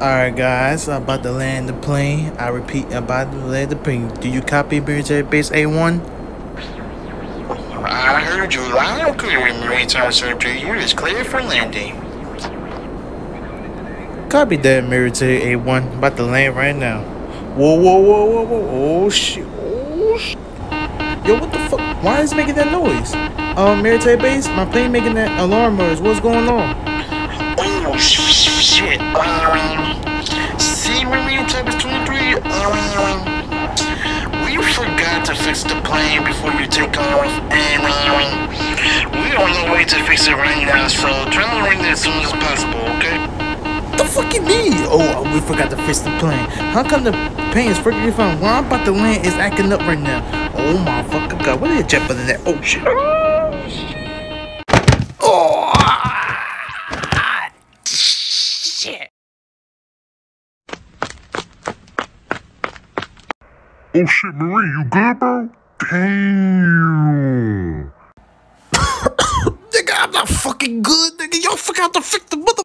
Alright guys, I'm about to land the plane. I repeat, I'm about to land the plane. Do you copy military base A1? I heard you loud and clear, Maritime Secretary. You is clear for landing. Copy that military A1. About to land right now. Whoa, whoa, whoa, whoa, whoa. Oh shit. Oh shit. Yo, what the fuck? Why is it making that noise? Um, military base, my plane making that alarm noise. What's going on? Oh shit. Um, see, 23. Um, we forgot to fix the plane before you take off, and um, we on the way to fix it right now. So try to ring it as soon as possible, okay? the fuck you? Oh, we forgot to fix the plane. How come the plane is perfectly fine? Where I'm about to land is acting up right now. Oh my fucking god, what is jet better than that? Oh shit. Oh shit, Marie, you good, bro? Damn. nigga, I'm not fucking good, nigga. Y'all forgot to fix the mother